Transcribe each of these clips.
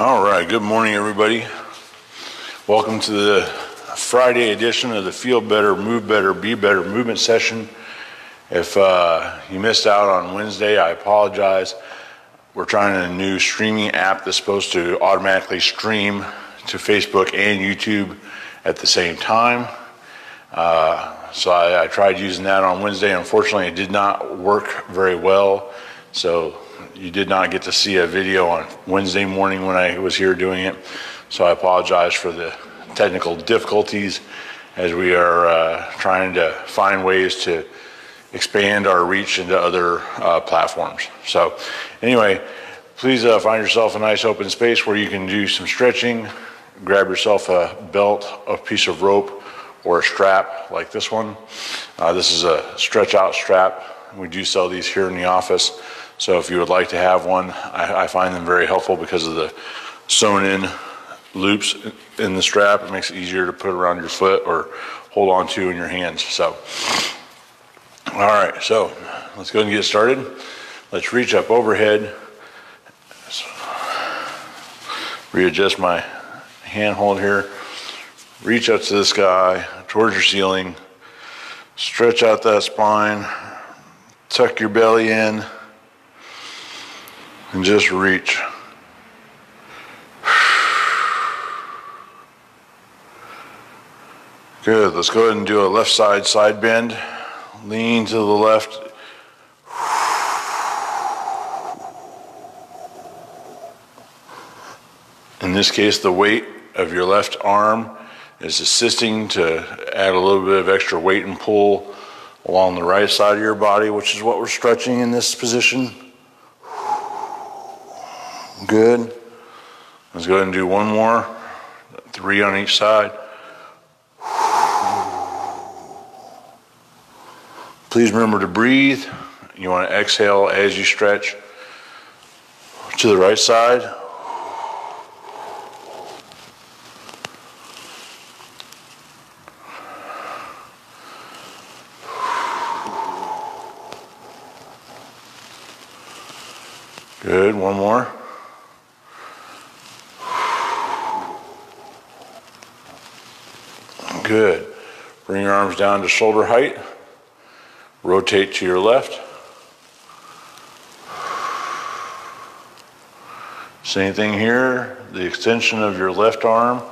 All right, good morning, everybody. Welcome to the Friday edition of the Feel Better, Move Better, Be Better movement session. If uh, you missed out on Wednesday, I apologize. We're trying a new streaming app that's supposed to automatically stream to Facebook and YouTube at the same time. Uh, so I, I tried using that on Wednesday. Unfortunately, it did not work very well. So you did not get to see a video on Wednesday morning when I was here doing it. So I apologize for the technical difficulties as we are uh, trying to find ways to expand our reach into other uh, platforms. So anyway, please uh, find yourself a nice open space where you can do some stretching. Grab yourself a belt, a piece of rope, or a strap like this one. Uh, this is a stretch out strap. We do sell these here in the office. So if you would like to have one, I, I find them very helpful because of the sewn in loops in the strap. It makes it easier to put around your foot or hold on to in your hands. So, all right, so let's go and get started. Let's reach up overhead. Readjust my handhold here. Reach up to the sky, towards your ceiling. Stretch out that spine. Tuck your belly in. And just reach. Good. Let's go ahead and do a left side side bend. Lean to the left. In this case, the weight of your left arm is assisting to add a little bit of extra weight and pull along the right side of your body, which is what we're stretching in this position. Good. Let's go ahead and do one more. Three on each side. Please remember to breathe. You want to exhale as you stretch to the right side. Good. One more. Good. Bring your arms down to shoulder height. Rotate to your left. Same thing here. The extension of your left arm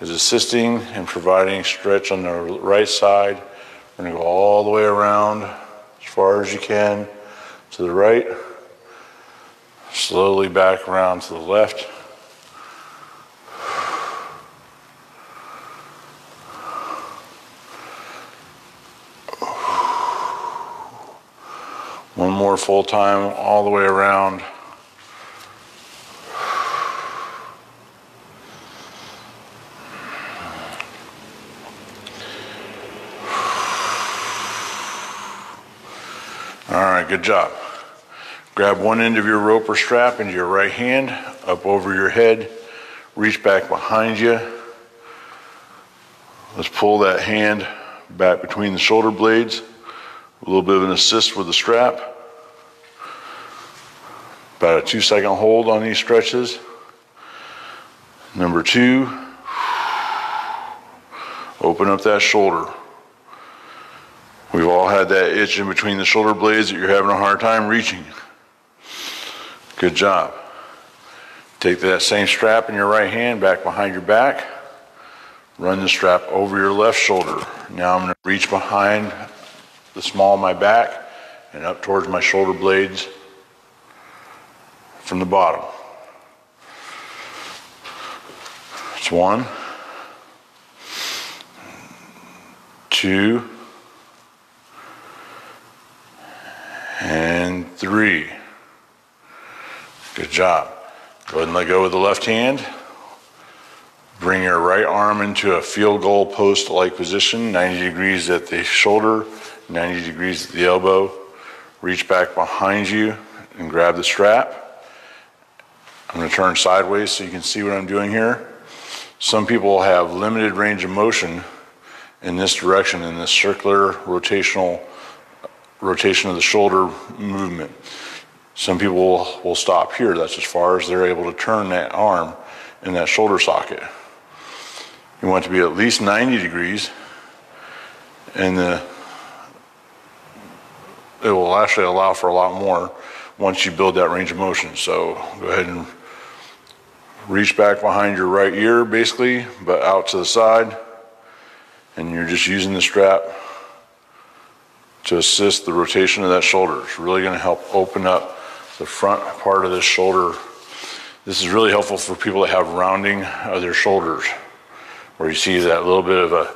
is assisting and providing stretch on the right side. We're going to go all the way around as far as you can to the right. Slowly back around to the left. One more full time all the way around. All right, good job. Grab one end of your rope or strap into your right hand, up over your head, reach back behind you. Let's pull that hand back between the shoulder blades. A little bit of an assist with the strap. About a two second hold on these stretches. Number two, open up that shoulder. We've all had that itch in between the shoulder blades that you're having a hard time reaching. Good job. Take that same strap in your right hand back behind your back. Run the strap over your left shoulder. Now I'm going to reach behind the small of my back and up towards my shoulder blades from the bottom. It's one, two, and three. Good job. Go ahead and let go with the left hand. Bring your right arm into a field goal post like position, 90 degrees at the shoulder, 90 degrees at the elbow. Reach back behind you and grab the strap. I'm going to turn sideways so you can see what I'm doing here. Some people have limited range of motion in this direction, in this circular rotational rotation of the shoulder movement. Some people will, will stop here. That's as far as they're able to turn that arm in that shoulder socket. You want it to be at least 90 degrees and the, it will actually allow for a lot more once you build that range of motion. So go ahead and reach back behind your right ear basically, but out to the side. And you're just using the strap to assist the rotation of that shoulder. It's really gonna help open up the front part of this shoulder. This is really helpful for people that have rounding of their shoulders, where you see that little bit of a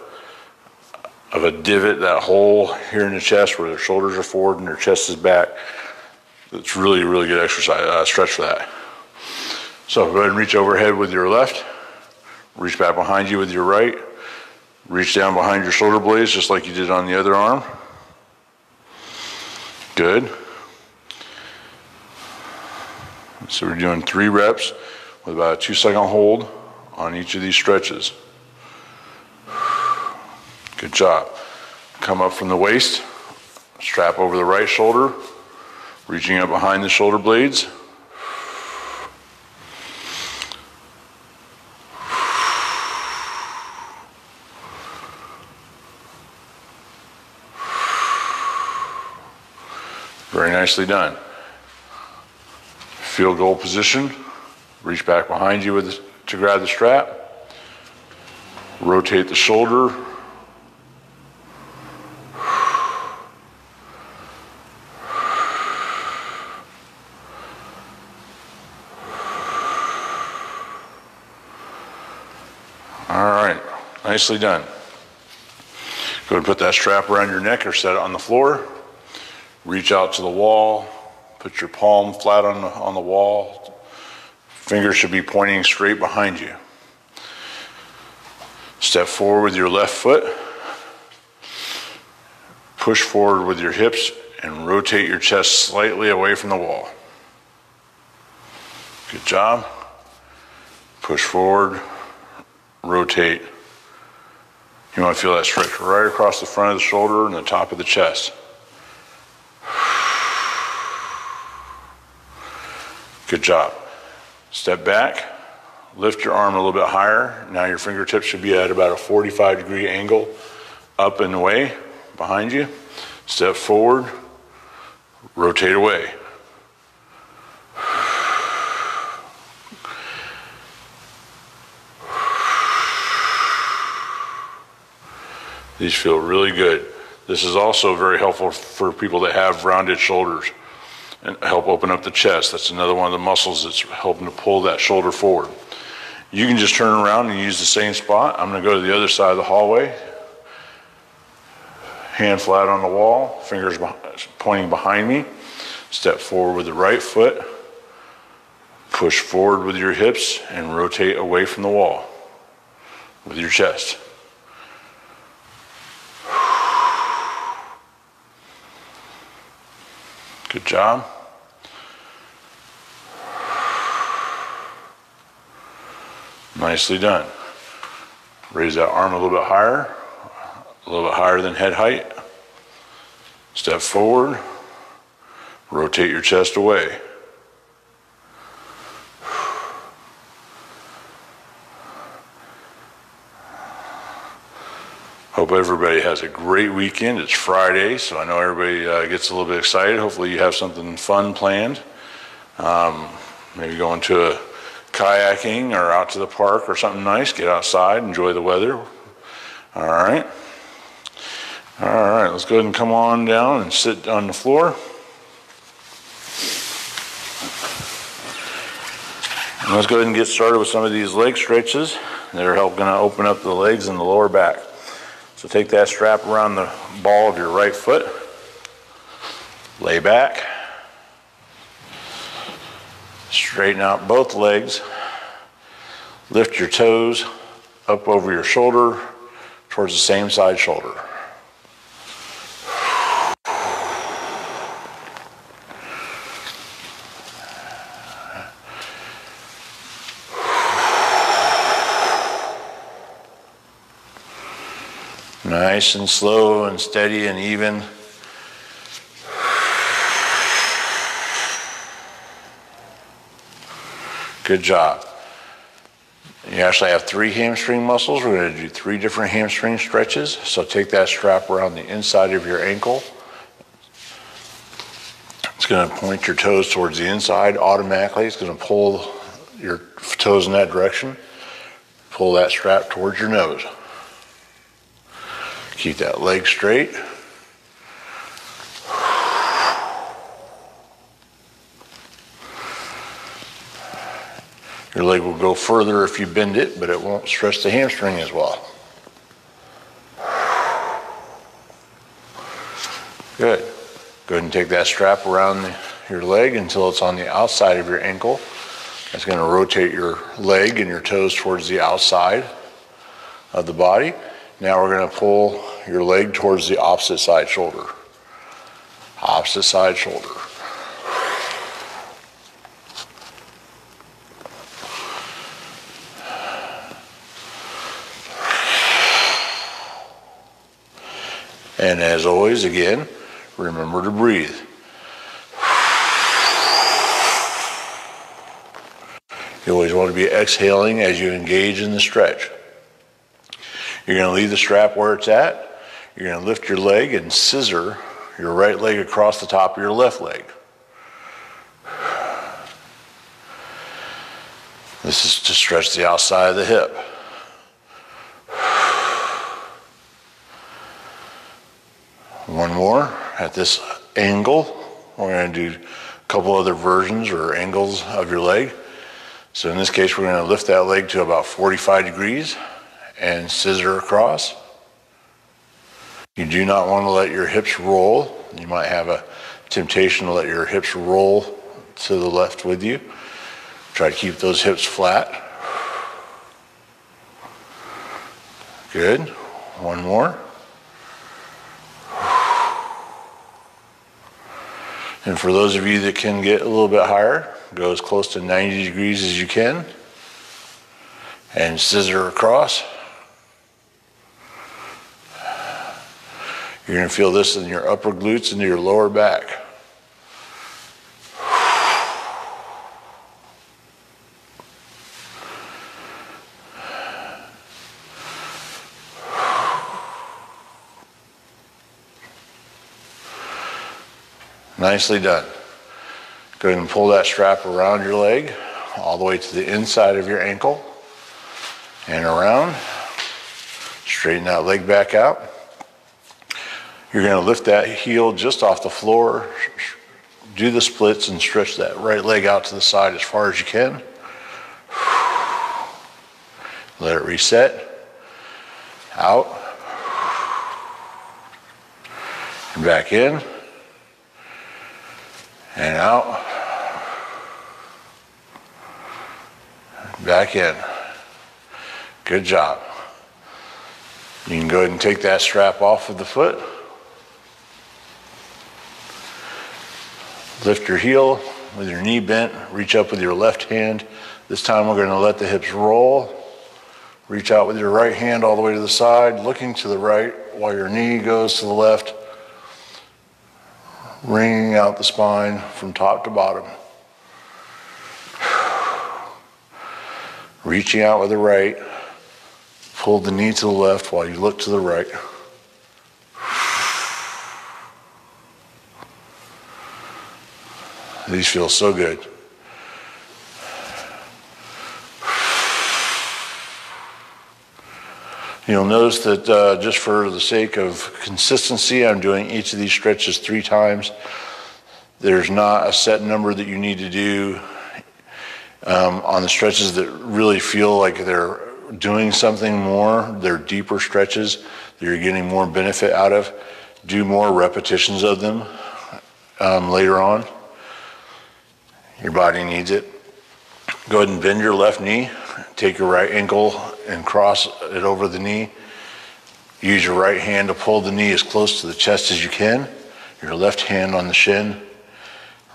of a divot, that hole here in the chest where their shoulders are forward and their chest is back. It's really, really good exercise, uh, stretch for that. So go ahead and reach overhead with your left, reach back behind you with your right, reach down behind your shoulder blades just like you did on the other arm. Good. So we're doing three reps with about a two second hold on each of these stretches. Good job. Come up from the waist, strap over the right shoulder, reaching up behind the shoulder blades. Very nicely done. Field goal position. Reach back behind you with, to grab the strap. Rotate the shoulder. All right, nicely done. Go and put that strap around your neck or set it on the floor. Reach out to the wall, put your palm flat on the, on the wall. Fingers should be pointing straight behind you. Step forward with your left foot. Push forward with your hips and rotate your chest slightly away from the wall. Good job. Push forward, rotate. You want to feel that stretch right across the front of the shoulder and the top of the chest. Good job. Step back, lift your arm a little bit higher. Now your fingertips should be at about a 45 degree angle up and away behind you. Step forward, rotate away. These feel really good. This is also very helpful for people that have rounded shoulders and help open up the chest. That's another one of the muscles that's helping to pull that shoulder forward. You can just turn around and use the same spot. I'm going to go to the other side of the hallway. Hand flat on the wall, fingers pointing behind me. Step forward with the right foot. Push forward with your hips and rotate away from the wall with your chest. Good job. Nicely done. Raise that arm a little bit higher, a little bit higher than head height. Step forward, rotate your chest away. Hope everybody has a great weekend. It's Friday, so I know everybody uh, gets a little bit excited. Hopefully, you have something fun planned. Um, maybe going to a kayaking or out to the park or something nice. Get outside, enjoy the weather. All right. All right, let's go ahead and come on down and sit on the floor. Let's go ahead and get started with some of these leg stretches that are helping to open up the legs and the lower back. So take that strap around the ball of your right foot, lay back, straighten out both legs, lift your toes up over your shoulder towards the same side shoulder. Nice and slow and steady and even. Good job. You actually have three hamstring muscles. We're going to do three different hamstring stretches. So take that strap around the inside of your ankle. It's going to point your toes towards the inside automatically. It's going to pull your toes in that direction. Pull that strap towards your nose. Keep that leg straight. Your leg will go further if you bend it, but it won't stress the hamstring as well. Good. Go ahead and take that strap around your leg until it's on the outside of your ankle. That's going to rotate your leg and your toes towards the outside of the body. Now we're going to pull your leg towards the opposite side shoulder. Opposite side shoulder. And as always, again, remember to breathe. You always want to be exhaling as you engage in the stretch. You're going to leave the strap where it's at. You're going to lift your leg and scissor your right leg across the top of your left leg. This is to stretch the outside of the hip. One more at this angle. We're going to do a couple other versions or angles of your leg. So in this case, we're going to lift that leg to about 45 degrees and scissor across. You do not want to let your hips roll. You might have a temptation to let your hips roll to the left with you. Try to keep those hips flat. Good. One more. And for those of you that can get a little bit higher, go as close to 90 degrees as you can and scissor across. You're going to feel this in your upper glutes and your lower back. Nicely done. Go ahead and pull that strap around your leg, all the way to the inside of your ankle, and around. Straighten that leg back out. You're going to lift that heel just off the floor, do the splits, and stretch that right leg out to the side as far as you can. Let it reset. Out. And back in. And out. Back in. Good job. You can go ahead and take that strap off of the foot. Lift your heel with your knee bent, reach up with your left hand. This time we're going to let the hips roll. Reach out with your right hand all the way to the side, looking to the right while your knee goes to the left, wringing out the spine from top to bottom. Reaching out with the right, pull the knee to the left while you look to the right. These feel so good. You'll notice that uh, just for the sake of consistency, I'm doing each of these stretches three times. There's not a set number that you need to do um, on the stretches that really feel like they're doing something more. They're deeper stretches that you're getting more benefit out of. Do more repetitions of them um, later on. Your body needs it. Go ahead and bend your left knee. Take your right ankle and cross it over the knee. Use your right hand to pull the knee as close to the chest as you can. Your left hand on the shin.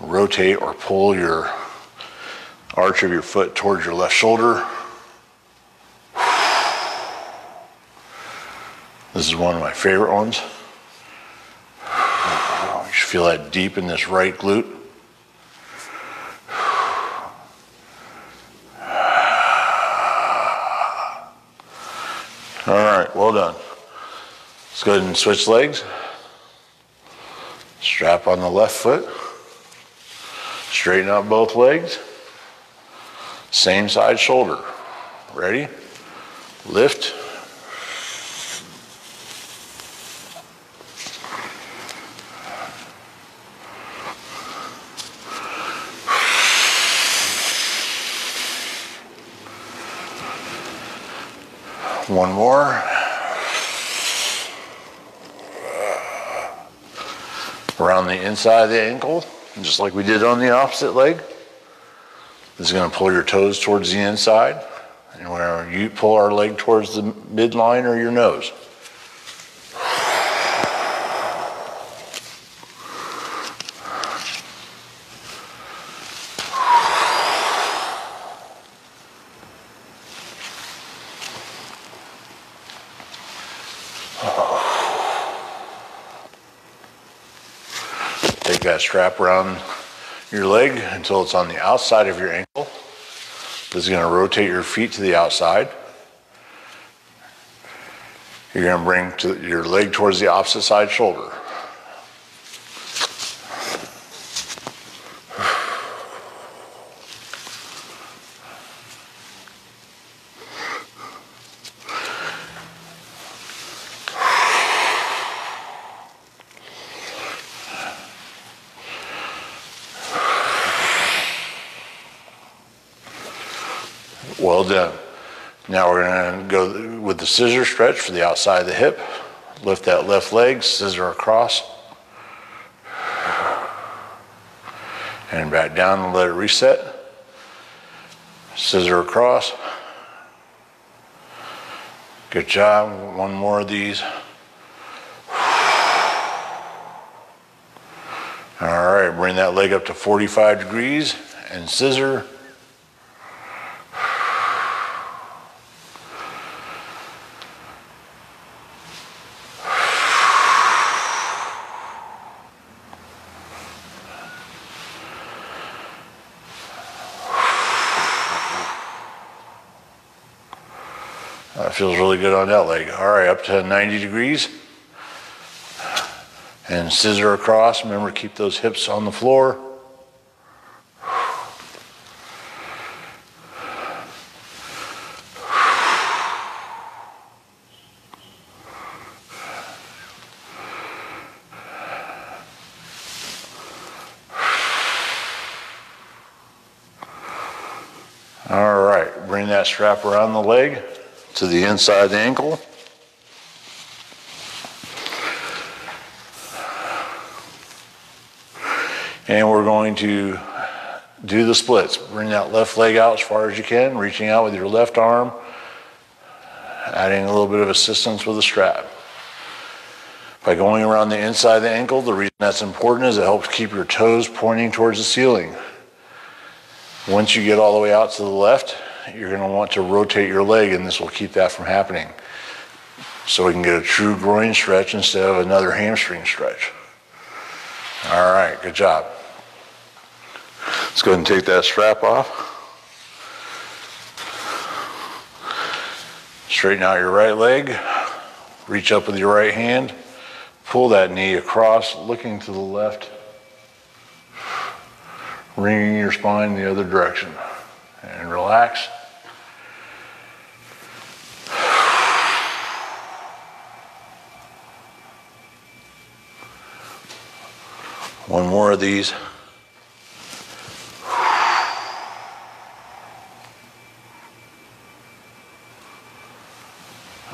Rotate or pull your arch of your foot towards your left shoulder. This is one of my favorite ones. You should feel that deep in this right glute. All right, well done. Let's go ahead and switch legs. Strap on the left foot. Straighten out both legs. Same side shoulder. Ready? Lift. One more. Around the inside of the ankle, just like we did on the opposite leg. This is going to pull your toes towards the inside. And where you pull our leg towards the midline or your nose. Take that strap around your leg until it's on the outside of your ankle. This is going to rotate your feet to the outside. You're going to bring your leg towards the opposite side shoulder. Well done. Now we're to go with the scissor stretch for the outside of the hip. Lift that left leg, scissor across. And back down and let it reset. Scissor across. Good job. One more of these. All right, bring that leg up to 45 degrees and scissor. Feels really good on that leg. All right, up to 90 degrees. And scissor across. Remember, keep those hips on the floor. All right, bring that strap around the leg to the inside ankle. And we're going to do the splits. Bring that left leg out as far as you can, reaching out with your left arm, adding a little bit of assistance with the strap. By going around the inside of the ankle, the reason that's important is it helps keep your toes pointing towards the ceiling. Once you get all the way out to the left, you're going to want to rotate your leg, and this will keep that from happening. So we can get a true groin stretch instead of another hamstring stretch. All right, good job. Let's go ahead and take that strap off. Straighten out your right leg. Reach up with your right hand. Pull that knee across, looking to the left. Wringing your spine the other direction. And relax. One more of these.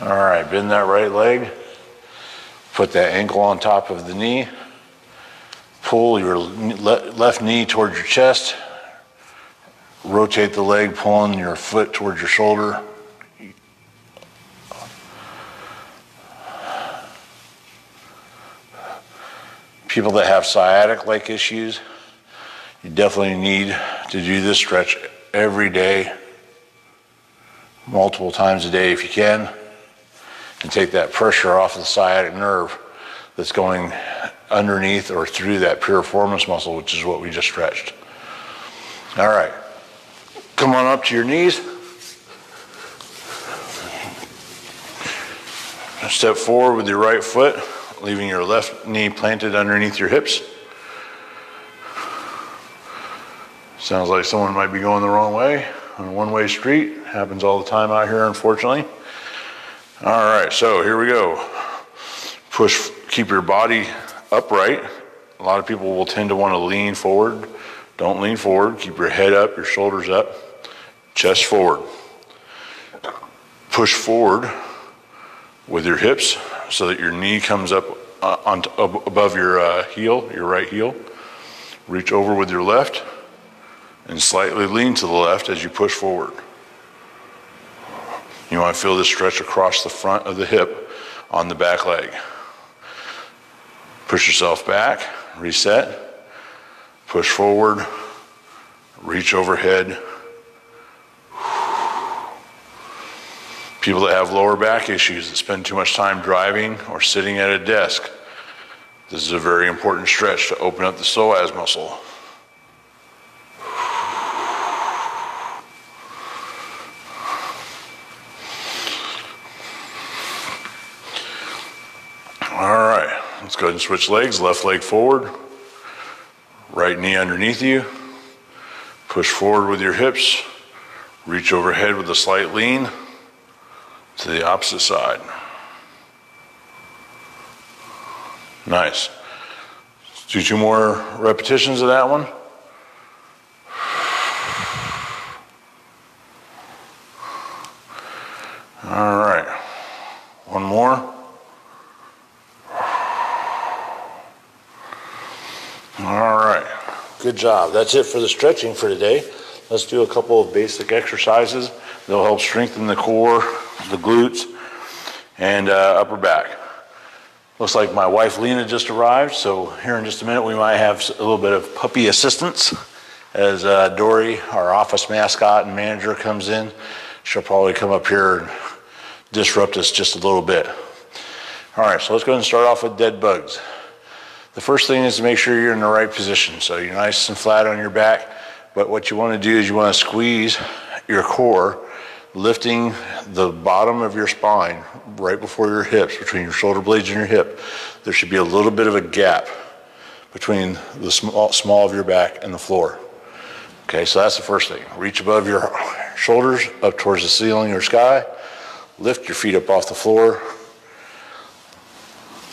All right, bend that right leg. Put that ankle on top of the knee. Pull your left knee towards your chest. Rotate the leg, pulling your foot towards your shoulder. People that have sciatic like issues, you definitely need to do this stretch every day, multiple times a day if you can, and take that pressure off the sciatic nerve that's going underneath or through that piriformis muscle, which is what we just stretched. All right. Come on up to your knees. Step forward with your right foot, leaving your left knee planted underneath your hips. Sounds like someone might be going the wrong way on a one-way street. Happens all the time out here, unfortunately. All right, so here we go. Push, keep your body upright. A lot of people will tend to want to lean forward. Don't lean forward. Keep your head up, your shoulders up, chest forward. Push forward with your hips so that your knee comes up uh, above your uh, heel, your right heel. Reach over with your left and slightly lean to the left as you push forward. You want to feel this stretch across the front of the hip on the back leg. Push yourself back, reset, push forward, reach overhead. People that have lower back issues that spend too much time driving or sitting at a desk, this is a very important stretch to open up the psoas muscle. All right, let's go ahead and switch legs. Left leg forward, right knee underneath you. Push forward with your hips. Reach overhead with a slight lean to the opposite side. Nice. Do two more repetitions of that one. All right. One more. All right. Good job. That's it for the stretching for today. Let's do a couple of basic exercises. They'll help strengthen the core, the glutes, and uh, upper back. Looks like my wife Lena just arrived, so here in just a minute we might have a little bit of puppy assistance as uh, Dory, our office mascot and manager, comes in. She'll probably come up here and disrupt us just a little bit. All right, so let's go ahead and start off with dead bugs. The first thing is to make sure you're in the right position. So you're nice and flat on your back, but what you want to do is you want to squeeze your core, lifting the bottom of your spine right before your hips, between your shoulder blades and your hip. There should be a little bit of a gap between the small, small of your back and the floor. Okay, so that's the first thing. Reach above your shoulders up towards the ceiling or sky. Lift your feet up off the floor.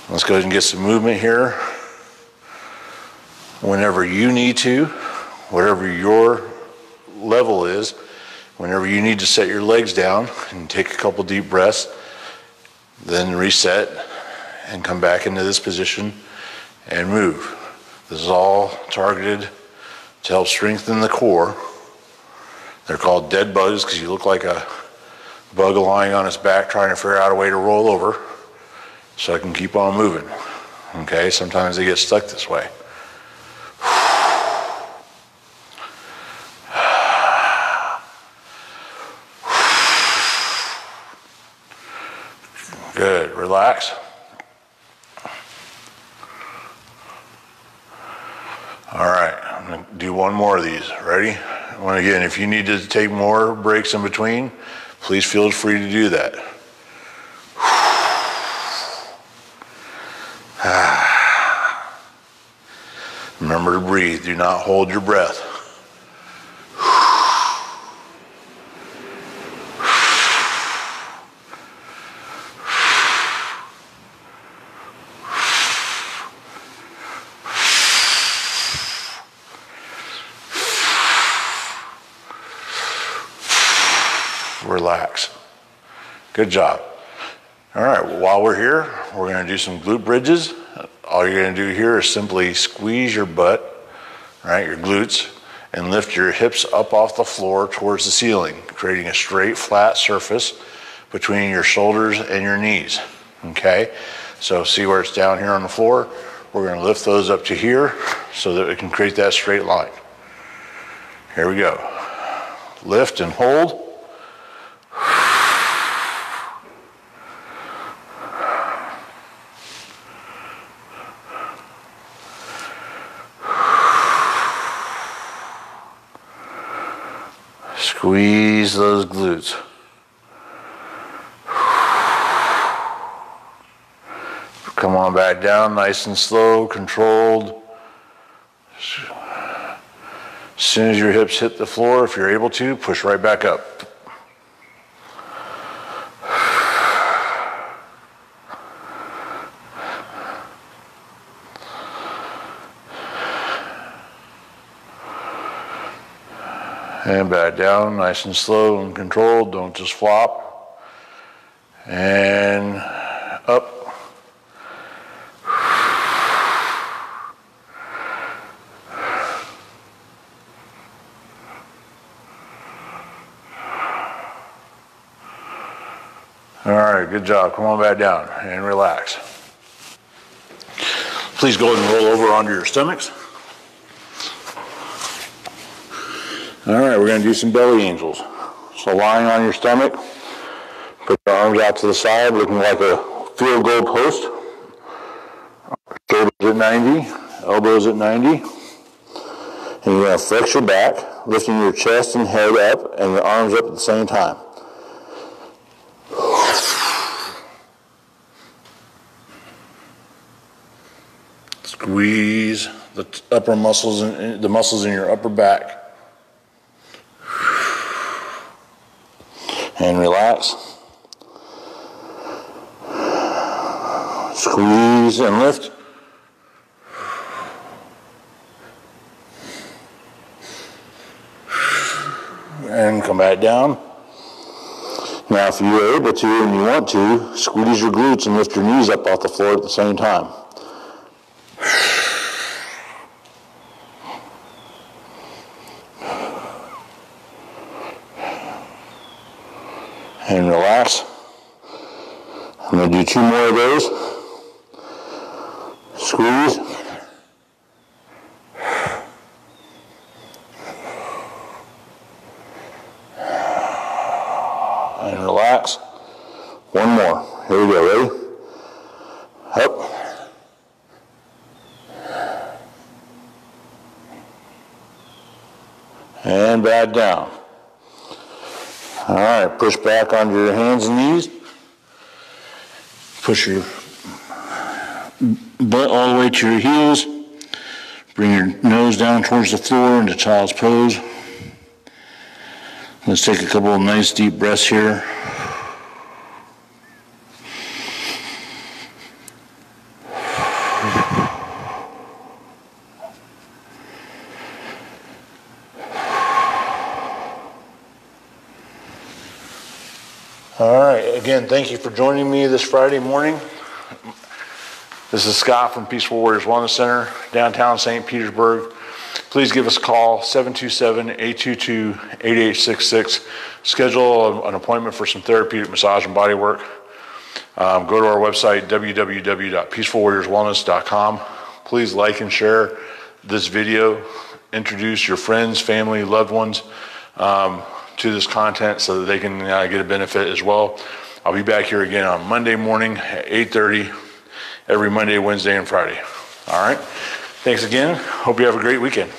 Let's go ahead and get some movement here. Whenever you need to, whatever your level is, whenever you need to set your legs down and take a couple deep breaths, then reset and come back into this position and move. This is all targeted to help strengthen the core. They're called dead bugs because you look like a bug lying on its back trying to figure out a way to roll over so I can keep on moving. Okay, sometimes they get stuck this way. Good, relax. All right, I'm gonna do one more of these. Ready? And again, if you need to take more breaks in between, please feel free to do that. Ah. Remember to breathe. Do not hold your breath. Relax. Good job. All right, while we're here, we're going to do some glute bridges. All you're to do here is simply squeeze your butt, right, your glutes, and lift your hips up off the floor towards the ceiling, creating a straight, flat surface between your shoulders and your knees. Okay? So, see where it's down here on the floor? We're going to lift those up to here so that we can create that straight line. Here we go. Lift and hold. Squeeze those glutes. Come on back down, nice and slow, controlled. As soon as your hips hit the floor, if you're able to, push right back up. And back down, nice and slow and controlled, don't just flop. And up. All right, good job. Come on back down and relax. Please go ahead and roll over onto your stomachs. All right, we're going to do some belly angels. So lying on your stomach, put your arms out to the side, looking like a field goal post. Shoulders at 90, elbows at 90. And you're going to flex your back, lifting your chest and head up and your arms up at the same time. Squeeze the upper muscles, in, the muscles in your upper back. And relax. Squeeze and lift. And come back down. Now, if you're able to and you want to, squeeze your glutes and lift your knees up off the floor at the same time. and relax. I'm going to do two more of those. Squeeze. And relax. One more. Here we go. Ready? Up. And back down. All right, push back onto your hands and knees. Push your butt all the way to your heels. Bring your nose down towards the floor into child's pose. Let's take a couple of nice deep breaths here. All right, again, thank you for joining me this Friday morning. This is Scott from Peaceful Warriors Wellness Center, downtown St. Petersburg. Please give us a call, 727-822-8866. Schedule an appointment for some therapeutic massage and body work. Um, go to our website, www.peacefulwarriorswellness.com. Please like and share this video. Introduce your friends, family, loved ones. Um, to this content so that they can uh, get a benefit as well. I'll be back here again on Monday morning at 8.30 every Monday, Wednesday, and Friday. All right. Thanks again. Hope you have a great weekend.